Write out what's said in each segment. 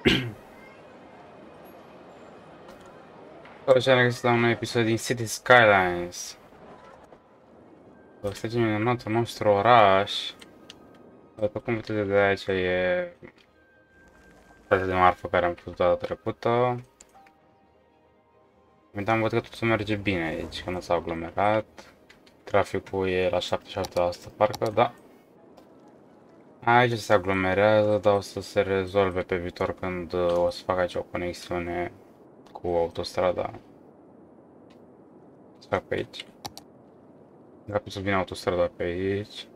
Salut și regăsit la un nou episod din City Skylines. O să trecem în notul nostru oraș. După cum puteți vedea aici e partea de marfă care am făcut data trecută. Momentan văd că totul merge bine aici, că nu s-a aglomerat. Traficul e la 77% parcă, da. Aici se aglomerează, dar o să se rezolve pe viitor când uh, o să fac aici o conexiune cu autostrada. Să fac pe aici. Dacă să vină autostrada pe aici.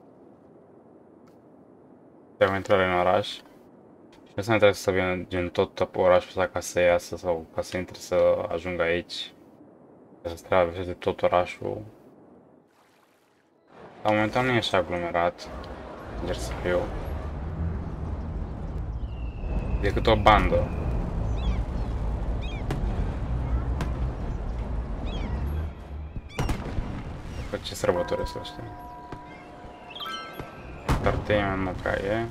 Pe o intrare în oraș. Și nu să trebuie să vină gen tot orașul ăsta ca să iasă sau ca să intre să ajungă aici. Ca să traverseze tot orașul. La momentan nu e așa aglomerat. Încerc să fiu. Decât o bandă. Că ce sărbători să știi. Entertainment nu prea e.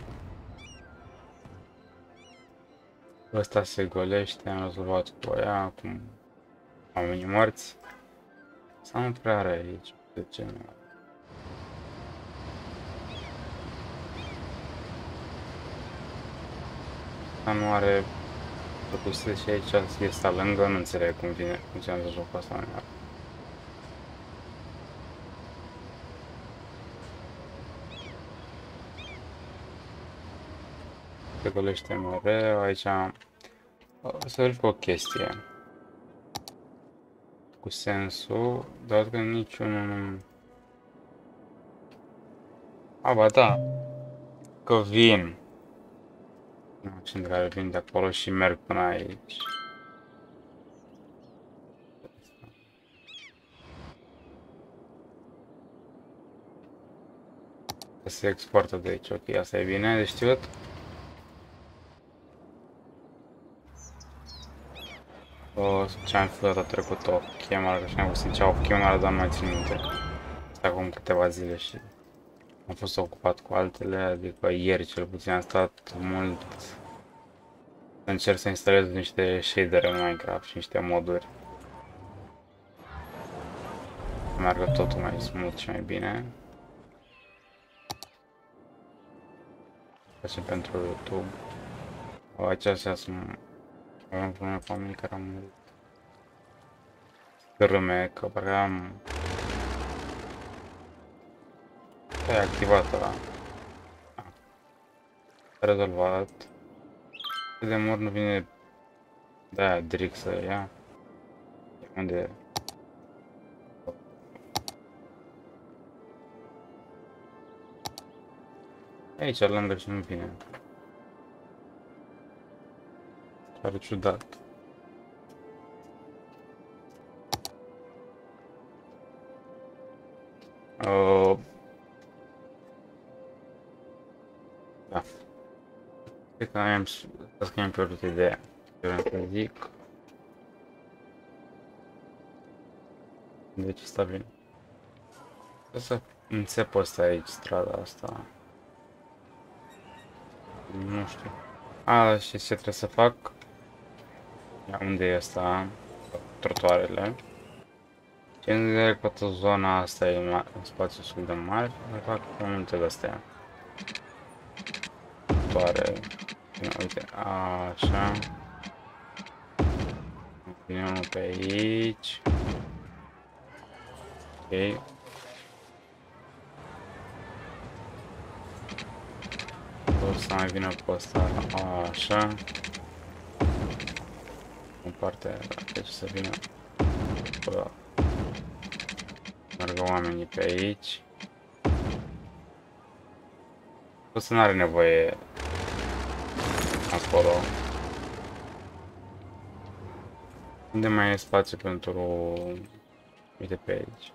Ăsta se golește, am rezolvat cu aia, acum am venit morți. Sau nu prea are aici, de ce nu nu are propuse și aici este lângă, nu înțeleg cum vine, funcționează jocul ăsta în Se golește mereu, aici o să verific o chestie. Cu sensul, doar că niciunul nu... A, ba da, că vin. Mașini care vin de acolo și merg până aici. Se exportă de aici, ok, asta e bine de știut. O, ce am făcut data trecută, o chemare, și am văzut ce o chemare, dar nu mai țin minte. Asta acum câteva zile și am fost ocupat cu altele, adică ieri cel puțin am stat mult încerc să instalez niște shader în Minecraft și niște moduri. Să meargă totul mai smooth și mai bine. Facem pentru YouTube. O, acestea sunt... Avem probleme cu oamenii care am murit. Râme, că parcă am E activat ăla. Rezolvat. Cât de mult nu vine... Da, direct să ia. Unde e? Aici, lângă și nu vine. Pare ciudat. Uh, Cred că am să mi-am pierdut ideea. Eu să zic. Deci asta bine. O să înțep ăsta aici, strada asta. Nu știu. A, și ce trebuie să fac? Ia, unde e asta? Trotuarele. Și în vedere că toată zona asta e în spațiu destul de mare, fac multe de astea următoare. Uite, așa. Vine unul pe aici. Ok. O să mai vină pe ăsta, așa. În partea deci să vină. Bă. Mergă oamenii pe aici. O să n-are nevoie acolo. Unde mai e spațiu pentru... Uite pe aici.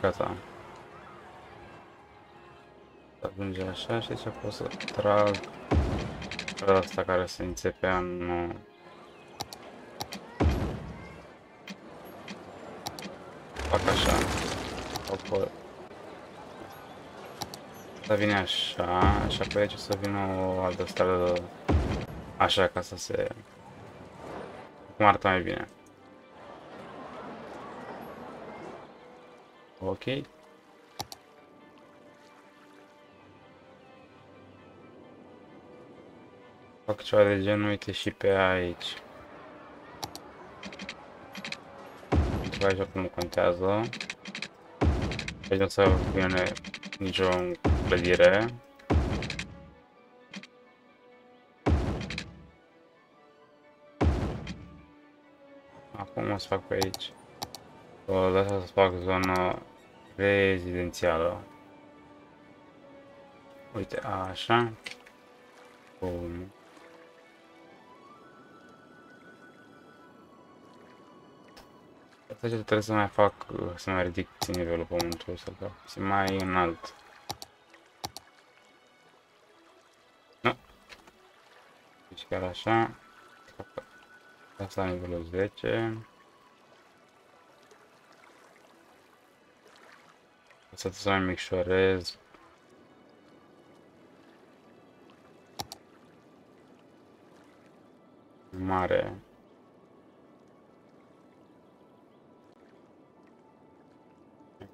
Gata. Ajunge așa și aici pot să trag asta care se înțepea în Apoi... Să vine așa, și apoi aici o să vină o altă stradă așa ca să se... Cum arată mai bine. Ok. Fac ceva de genul, uite și pe aici. Ceva aici nu contează. Aici nu să vină nicio clădire. Acum o să fac pe aici. O, de asta să fac zonă rezidențială. Uite, așa. Bun. Asta ce trebuie să mai fac, să mai ridic puțin nivelul pământului, să fac puțin mai înalt. Nu. Deci chiar așa. Asta la nivelul 10. Să să mai micșorez. Mare.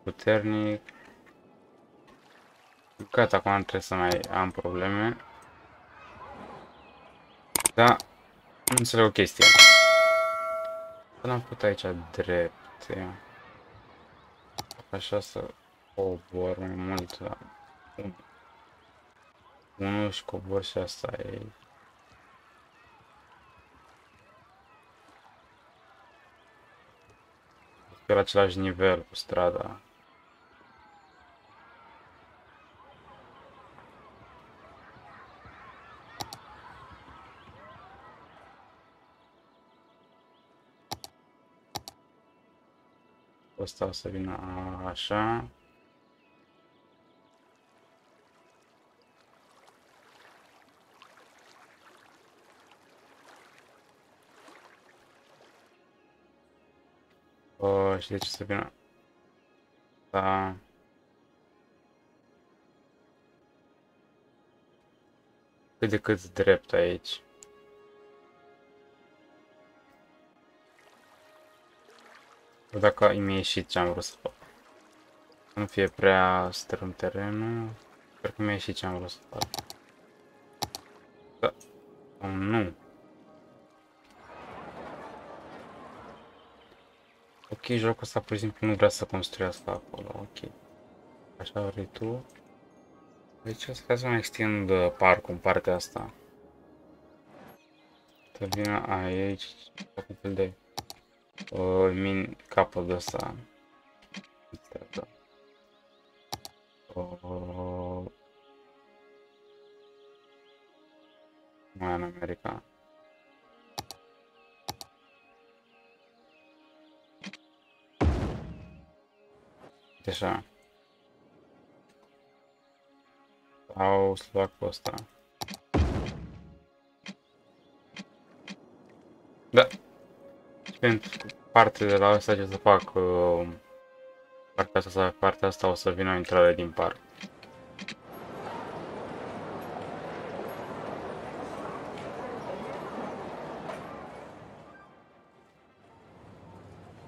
Puternic. Gata, acum nu trebuie să mai am probleme. Da, nu înțeleg o chestie. L-am făcut aici drept. Așa să cobor mai mult la 1. 1 și cobor și asta e pe la același nivel cu strada. Asta o să vină așa. Uh, și de ce să vină? Da. Cât de cât drept aici. Dacă mi-a ieșit ce am vrut să fac. Să nu fie prea strâm terenul. Sper că mi-a ieșit ce am vrut să fac. Da. Oh, nu. Ok, jocul ăsta pur și simplu nu vrea să construiască acolo, ok. Așa vrei tu. Deci o să mai extind uh, parcul în partea asta. Să vină aici, un fel de uh, min capul de ăsta. Uh, mai în America. Așa. Sau să fac pe ăsta. Pentru partea de la asta ce să fac uh, partea asta sau partea asta o să vină o intrare din parc.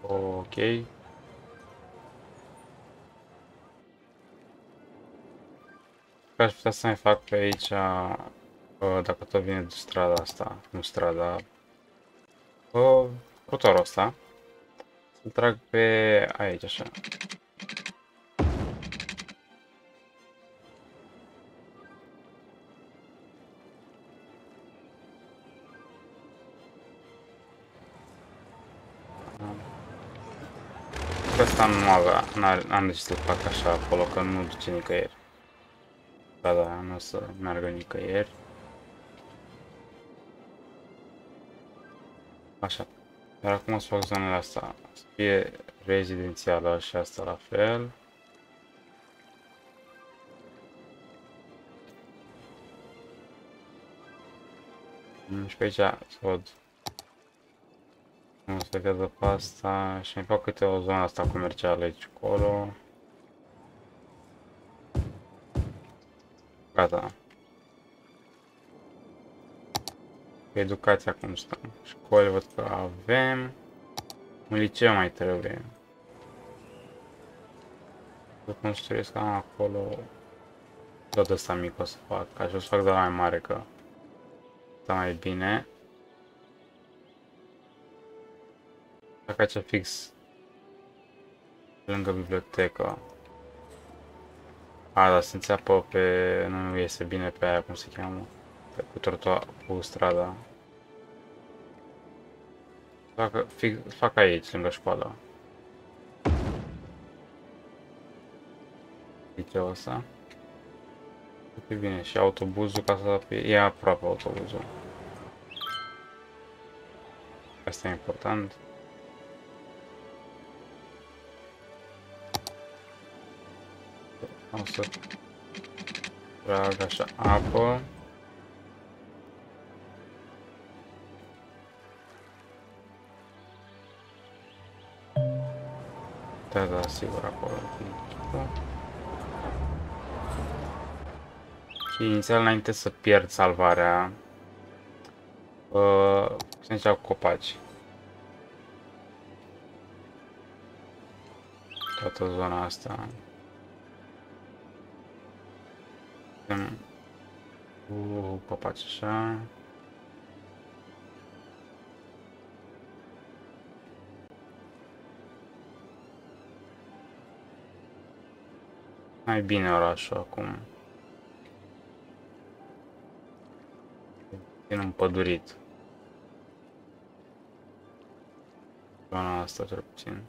Ok. aș putea să mai fac pe aici, uh, dacă tot vine de strada asta, nu strada, uh, rotorul ăsta. Să trag pe aici, așa. Asta nu avea, n-am de ce să fac așa acolo, că nu duce nicăieri. Strada aia nu o să meargă nicăieri. Așa. Dar acum o să fac zonele asta. Să fie rezidențială și asta la fel. Și pe aici să văd Nu se vede pe asta și mai fac câte o zonă asta comercială aici acolo. Gata. Educația cum stăm. Școli văd că avem. Un liceu mai trebuie. Să construiesc am acolo. Tot ăsta mic o să fac. Ca și o să fac de la mai mare că asta mai bine. Dacă ce fix lângă bibliotecă. A, dar se înțeapă pe... nu iese bine pe aia, cum se cheamă. Pe cu trotuar, cu strada. Fac, fix, fac aici, lângă școală. Liceul ăsta. E bine, și autobuzul ca să fie... E aproape autobuzul. Asta e important. O să trag așa apă. Da, da, sigur, acolo. Și inițial, înainte să pierd salvarea, uh, se înceau copaci. Toată zona asta. Cu copaci așa. Mai bine orașul acum. E împădurit. Zona asta cel puțin.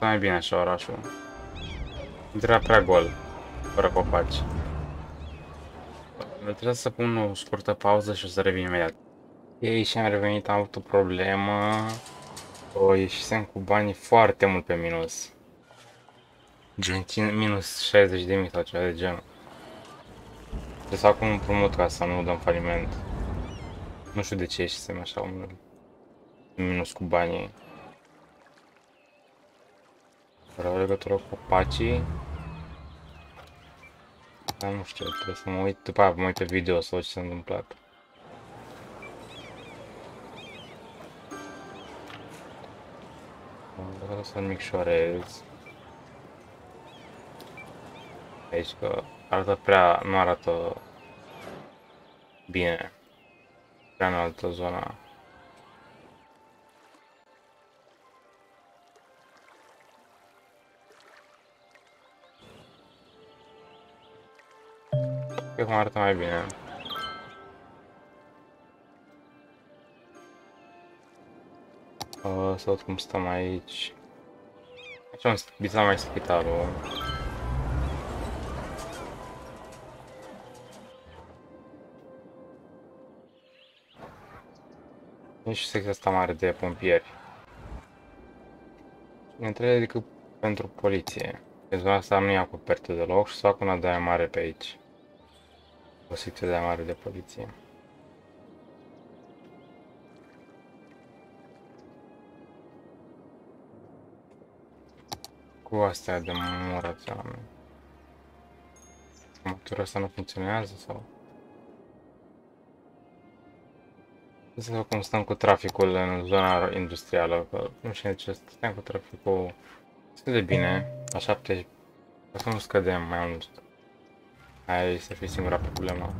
mai bine așa orașul. Intra prea gol, fără copaci. Trebuie să pun o scurtă pauză și o să revin imediat. Ei și am revenit, am avut o problemă. O ieșisem cu banii foarte mult pe minus. Gen minus 60 de mii sau ceva de genul. Trebuie să fac un împrumut ca să nu dăm faliment. Nu știu de ce ieșisem așa un minus cu banii. Fără o legătură cu pacii. Dar nu știu, trebuie să mă uit, după aia mă uit pe video să văd ce s-a întâmplat. Vreau să micșorez. Aici că arată prea, nu arată bine. Prea înaltă zona. Cred că arată mai bine. Uh, să văd cum stăm aici. Aici am vizat mai spitalul. Nici secția asta mare de pompieri. Ne trebuie decât pentru poliție. Pe zona asta nu e acopertă deloc și să fac una de aia mare pe aici. O secție de aia mare de poliție. Cu astea de murați oameni. Motorul asta nu funcționează sau? Să vedem cum stăm cu traficul în zona industrială, că nu știu ce stăm cu traficul destul de bine, la 70, ca să nu scădem mai mult. Aia să fie singura problemă.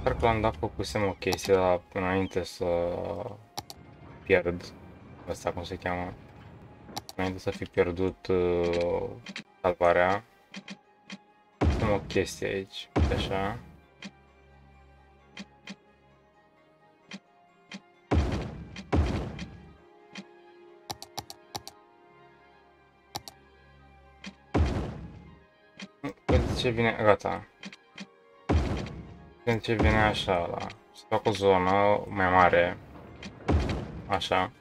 Sper că l-am dat făcusem o chestie, dar înainte să pierd, asta cum se cheamă, înainte să fi pierdut uh, salvarea, am o chestie aici, așa. Ce vine, gata. Când ce vine așa la fac o zonă mai mare. Așa.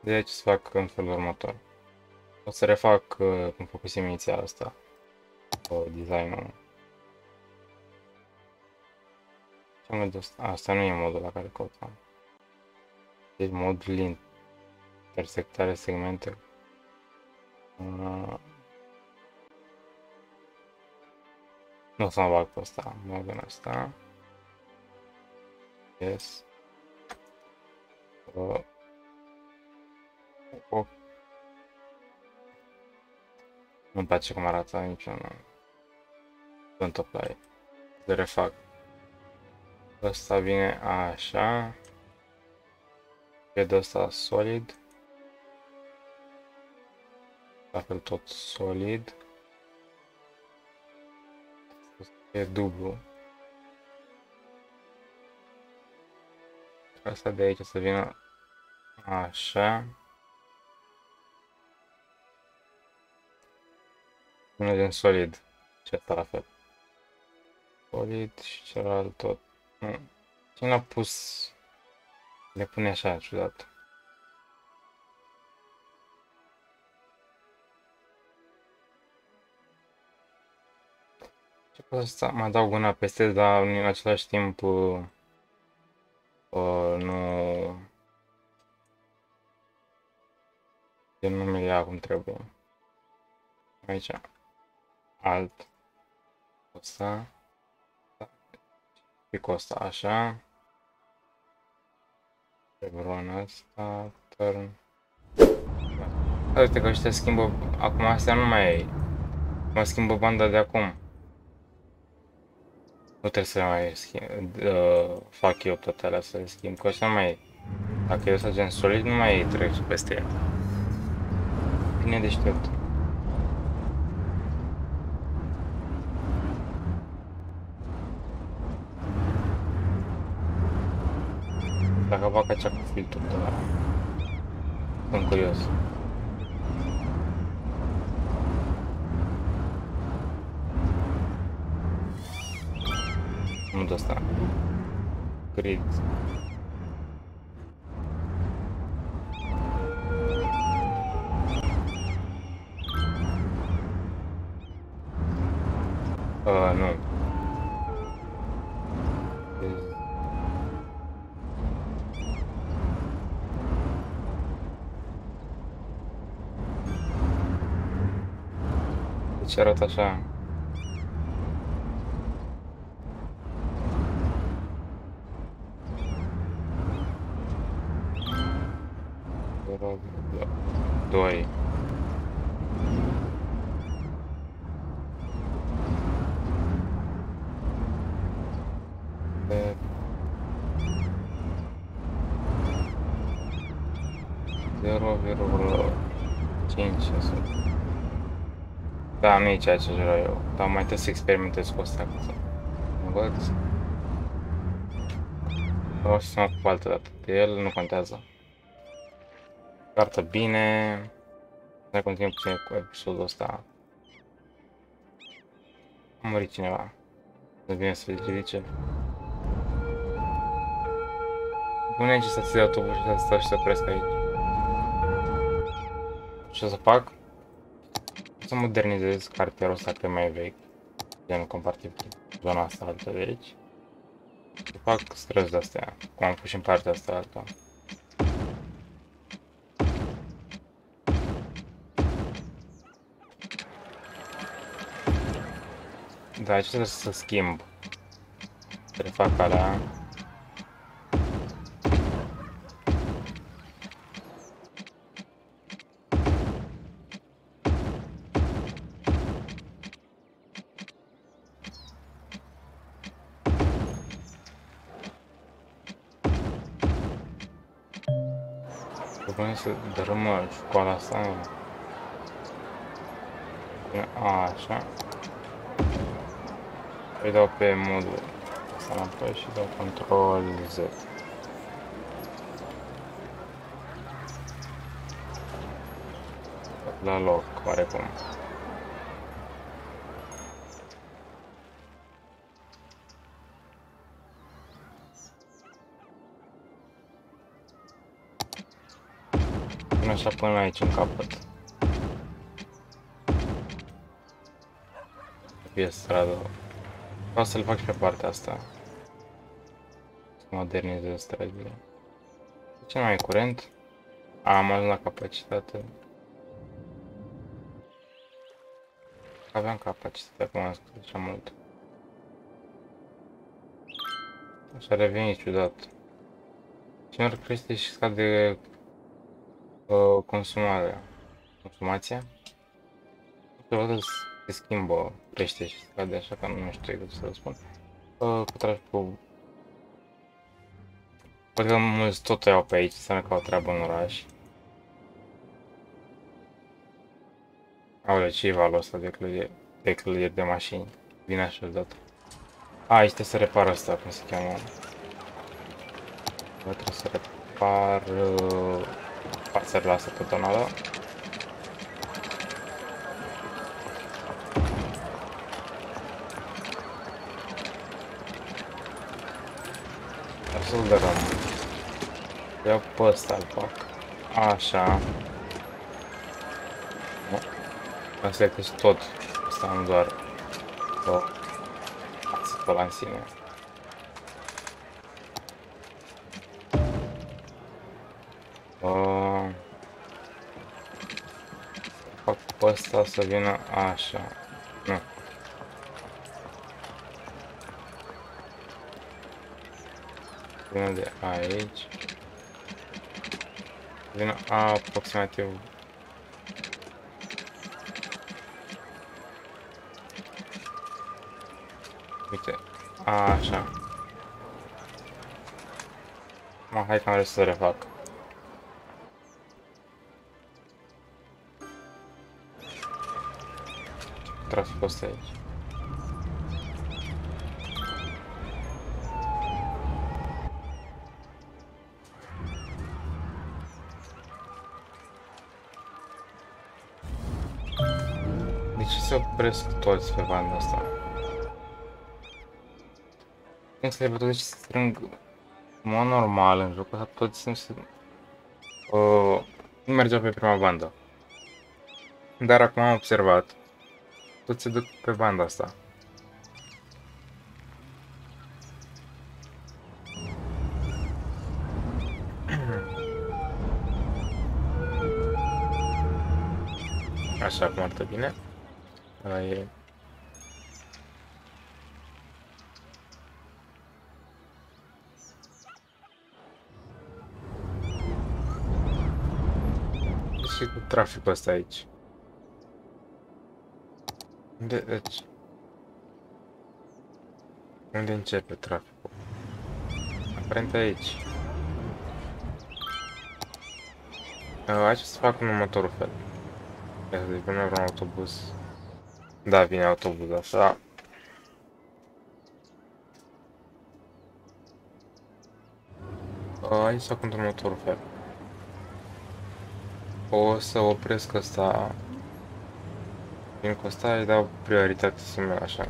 Deci să fac în felul următor. O să refac uh, cum făcusem inițial asta. Uh, designul. Ce mod asta? Asta nu e modul la care căutam. Deci modul intersectare segmente. Uh, nu o să mă bag pe asta, modul ăsta. Yes. Uh, oh. Nu-mi place cum arată nici nu. Don't apply. Le refac. Ăsta vine așa. Cred ăsta solid. La fel tot solid. E dublu. Asta de aici să vină așa. Unul din solid. Ce la fel. Solid și celălalt tot. Cine a pus... Le pune așa, ciudat. Ce pot să mă adaug una peste, dar în același timp uh, uh, nu... De nu mi ia cum trebuie. Aici. Alt. Asta picul ăsta, așa. Chevron ăsta, turn. Uite că ăștia schimbă, acum astea nu mai e. Mă schimbă banda de acum. Nu trebuie să mai schimb, uh, fac eu toate alea să le schimb, că ăștia nu mai e. Dacă eu să gen solid, nu mai e trec peste el. Bine deștept. Dacă fac acea cu filtrul de la... Sunt curios. Nu de asta. Grid. Uh, nu. Deci arată așa. Doi. Zero, virgulă cinci, asta. Da, nu e ceea ce vreau eu, dar mai trebuie să experimentez cu asta. Nu văd. Vreau să mă ocup altă dată de el, nu contează. Arată bine. Să continuăm puțin cu episodul ăsta. A murit cineva. Nu bine să ridice. Bune ce să ți dea tubul și să stau și să opresc aici. Ce să fac? Să modernizez cartierul ăsta că mai vechi, gen comparativ cu zona asta altă de aici. Și fac străzi de astea, cum am pus și în partea asta alta. Da, aici trebuie să schimb. Trebuie fac alea. Să dărâmă școala asta. Așa. Îi dau pe modul ăsta înapoi și dau control Z. La loc, oarecum. Așa până aici în capăt. Fie stradă. Vreau să-l fac și pe partea asta. Să modernizez străzile. De ce nu mai curent? Am ajuns la capacitate. Aveam capacitate acum am scris așa mult. Așa reveni ciudat. Și ori crește și scade uh, consumarea. Consumația. Câteodată se schimbă, crește și scade, așa că nu știu exact să răspund. Uh, cu traficul Văd că mulți tot iau pe aici, înseamnă că au treabă în oraș. Aoleu, ce e valul ăsta de clădiri de, clădiri de mașini? Vine așa dat. A, aici trebuie să repar asta, cum se cheamă. Bă, trebuie să repar uh, fațările astea pe tonală. Dar să-l dărăm. Iau pe ăsta, îl fac. Așa. Asta e că tot. Asta nu doar o ață în sine. Pe ăsta să vină așa. Nu. Vină de aici. Vină aproximativ Uite, așa. Mă, hai că am reușit să refac. Traficul ăsta aici. De ce se opresc toți pe banda asta? Când se trebuie toți să strâng în mod normal în jocul ăsta, nu se... Uh, mergeau pe prima bandă. Dar acum am observat, toți se duc pe banda asta. Așa, cum arată bine. Ăla e... Și cu traficul ăsta aici. Unde, deci... Unde începe traficul? Aparent aici. Hai să fac în următorul fel. Ia să zic, vreun autobuz. Da, vine autobuzul așa. Hai să fac într-un următorul fel. O să opresc ăsta. Vin cu ăsta, îi dau prioritate să merg așa.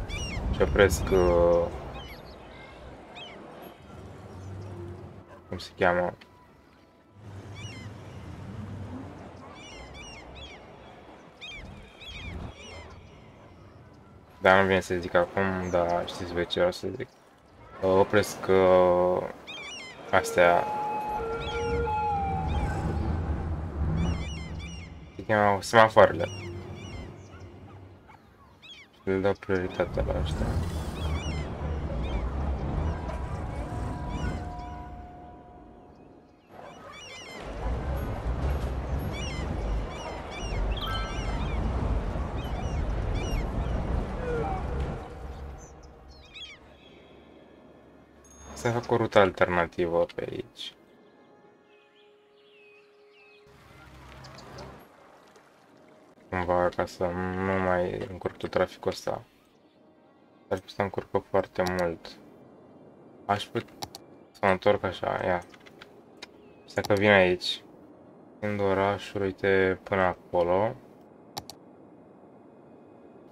Și opresc... Uh, cum se cheamă? Dar nu vine să zic acum, dar știți voi ce vreau să zic. Opresc uh, astea. Se cheamă semafoarele. Și le dau prioritatea la ăștia. să fac o rută alternativă pe aici. Cumva ca să nu mai încurc tot traficul ăsta. Aș putea să încurcă foarte mult. Aș putea să mă întorc așa, ia. Să că vin aici. Când orașul, uite, până acolo.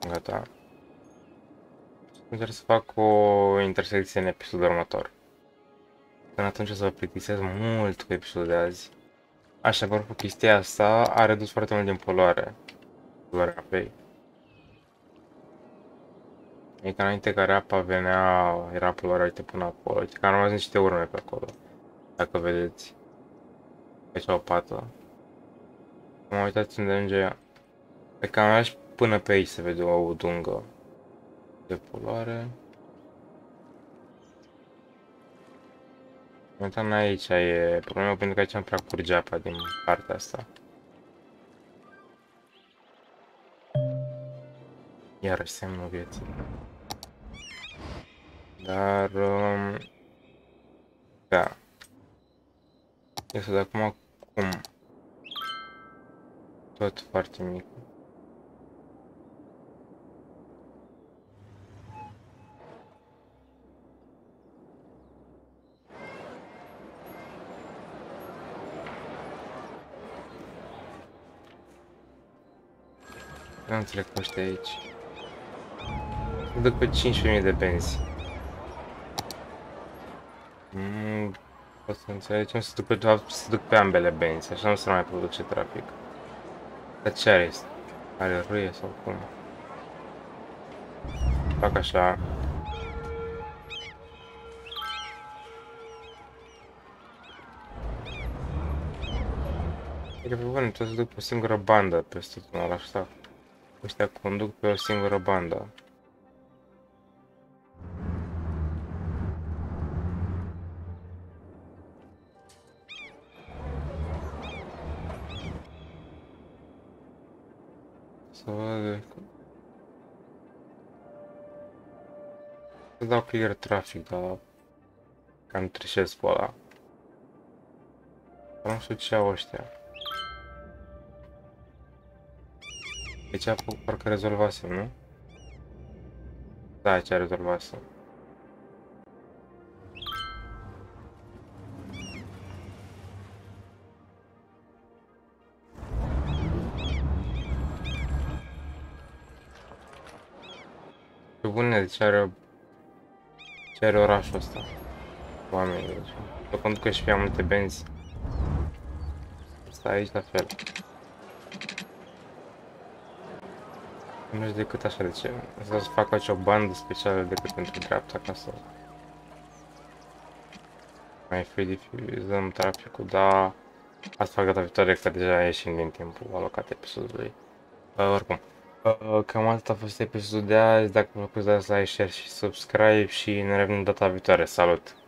Gata. Încerc să fac o intersecție în episodul următor. Până atunci o să vă plictisesc mult cu episodul de azi. Așa, vor cu chestia asta a redus foarte mult din poluare. Poluarea apei. E ca înainte care apa venea, era poluarea, uite până acolo. Uite că am rămas niște urme pe acolo. Dacă vedeți. Aici o pată. Mă uitați unde merge. Pe cam până pe aici se vede o dungă de poluare. Momentan aici e problema pentru că aici am prea curge apa din partea asta. Iarăși semnul vieții. Dar... Um, da. Este de acum cum? Tot foarte mic. Nu înțeleg cum ăștia aici. Se duc pe 15.000 de benzi. Mm, pot să înțelegem, se duc pe, se duc pe ambele benzi, așa nu se mai produce trafic. Dar ce are? Are râie sau cum? Fac așa. E pe bune, trebuie să duc pe o singură bandă peste tot ăla așa. Ăștia conduc pe o singură bandă. Să dau clear trafic, dar... Cam trișez pe ăla. Nu știu ce au ăștia. Deci a parcă rezolvasem, nu? Da, aici a rezolvasem. Pe bune, deci are... Ce are orașul ăsta? Oamenii, deci. Să conducă și pe multe benzi. Asta aici la fel. Nu mergi decât așa, de ce? Să fac aici o bandă specială decât pentru dreapta ca să... Mai fluidifizăm traficul, da... Asta fac data viitoare, că deja ieșim din timpul alocat episodului. Uh, oricum. Uh, cam atât a fost episodul de azi, dacă vă plăcut dați like, share și subscribe și ne revenim data viitoare. Salut!